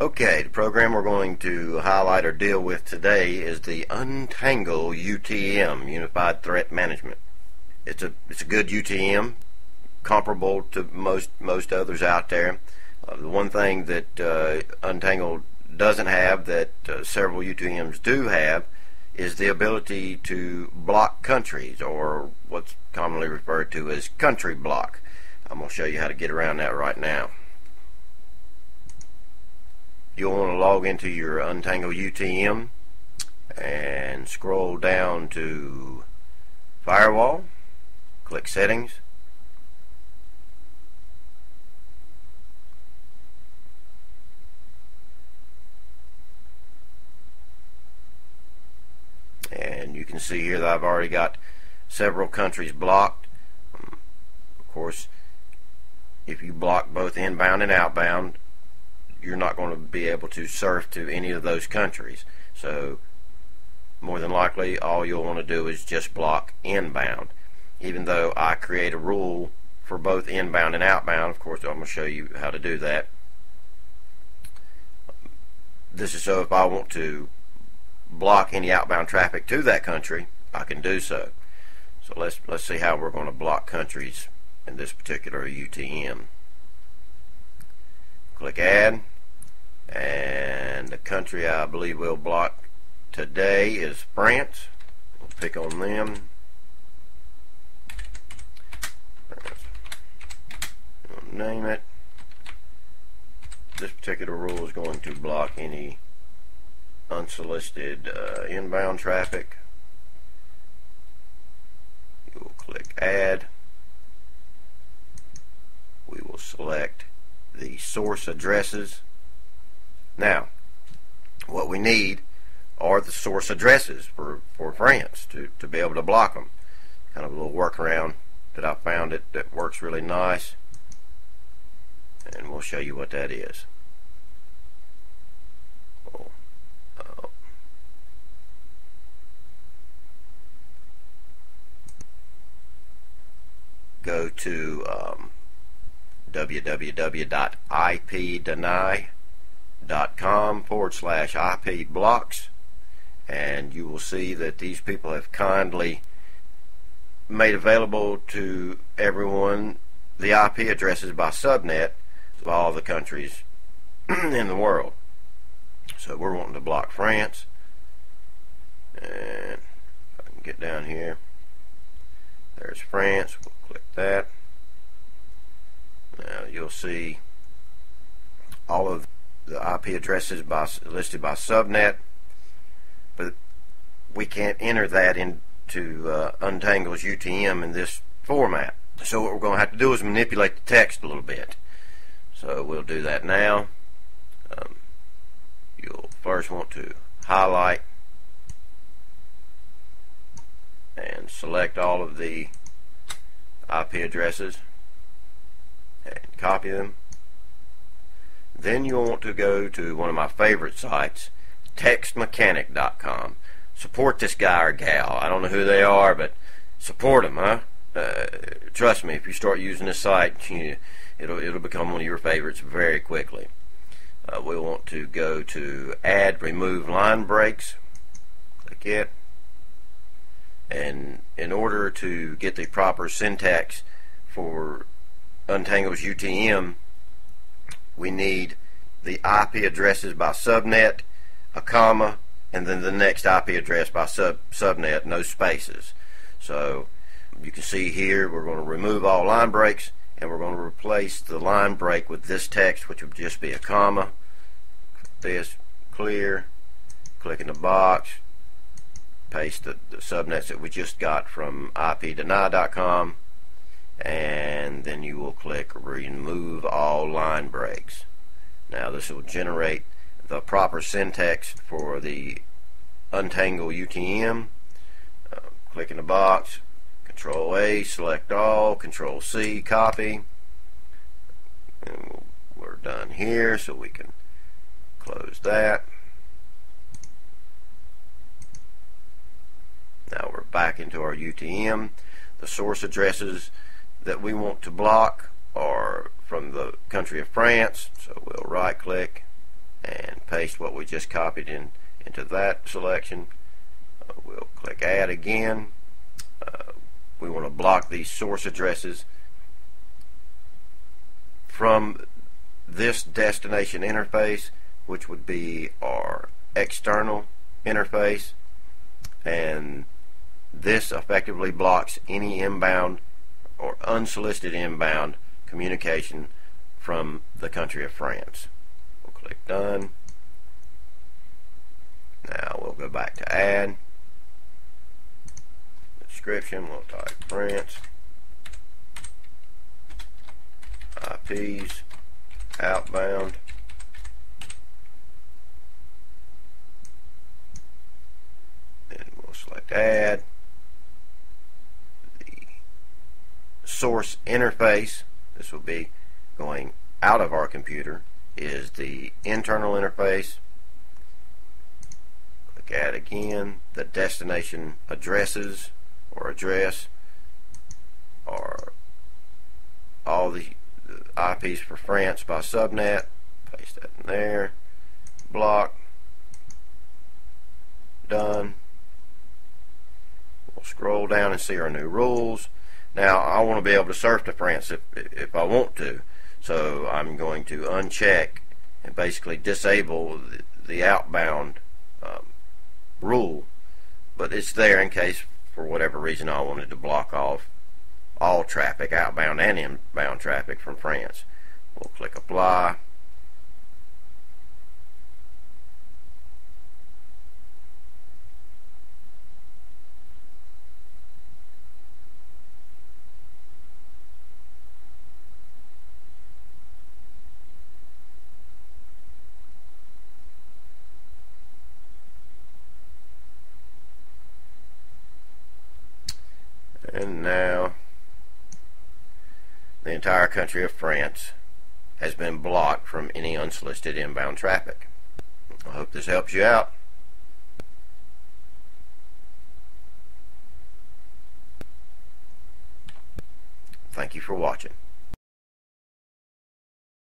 Okay, the program we're going to highlight or deal with today is the Untangle UTM, Unified Threat Management. It's a it's a good UTM, comparable to most most others out there. Uh, the one thing that uh, Untangle doesn't have that uh, several UTMs do have is the ability to block countries, or what's commonly referred to as country block. I'm going to show you how to get around that right now you'll want to log into your Untangle UTM and scroll down to Firewall, click Settings, and you can see here that I've already got several countries blocked. Of course, if you block both inbound and outbound, you're not going to be able to surf to any of those countries. So more than likely all you'll want to do is just block inbound. Even though I create a rule for both inbound and outbound, of course I'm going to show you how to do that. This is so if I want to block any outbound traffic to that country, I can do so. So let's let's see how we're going to block countries in this particular UTM. Click Add. And the country I believe we'll block today is France. We'll pick on them. We'll name it. This particular rule is going to block any unsolicited uh, inbound traffic. You will click Add. We will select the source addresses. Now, what we need are the source addresses for, for France to, to be able to block them. Kind of a little workaround that I found it that works really nice. And we'll show you what that is. uh, go to um, www.ipdeny.com forward slash IP blocks and you will see that these people have kindly made available to everyone the IP addresses by subnet of all the countries in the world. So we're wanting to block France. And I can get down here. There's France. We'll click that. Now you'll see all of the IP addresses by, listed by subnet, but we can't enter that into uh, Untangle's UTM in this format. So what we're going to have to do is manipulate the text a little bit. So we'll do that now. Um, you'll first want to highlight and select all of the IP addresses copy them. Then you'll want to go to one of my favorite sites, textmechanic.com. Support this guy or gal. I don't know who they are, but support them, huh? Uh, trust me, if you start using this site, you, it'll it'll become one of your favorites very quickly. Uh, we want to go to add remove line breaks. Click it. And in order to get the proper syntax for Untangle's UTM, we need the IP addresses by subnet, a comma, and then the next IP address by sub subnet, no spaces. So you can see here we're going to remove all line breaks and we're going to replace the line break with this text which would just be a comma. This clear, click in the box, paste the, the subnets that we just got from ipdeny.com you will click remove all line breaks. Now this will generate the proper syntax for the untangle UTM. Uh, click in the box, Control A, select all, Control C, copy. And we're done here, so we can close that. Now we're back into our UTM. The source addresses that we want to block are from the country of France. So we'll right click and paste what we just copied in into that selection. Uh, we'll click add again. Uh, we want to block these source addresses from this destination interface which would be our external interface and this effectively blocks any inbound or unsolicited inbound communication from the country of France. We'll click done. Now we'll go back to add. Description, we'll type France. IPs, outbound. Then we'll select add. The source interface, this will be going out of our computer, is the internal interface. Add again the destination addresses or address or all the, the IPs for France by subnet paste that in there block done. We'll scroll down and see our new rules now I want to be able to surf to France if, if I want to so I'm going to uncheck and basically disable the, the outbound um, rule, but it's there in case, for whatever reason, I wanted to block off all traffic, outbound and inbound traffic from France. We'll click apply. and now the entire country of France has been blocked from any unsolicited inbound traffic. I hope this helps you out. Thank you for watching.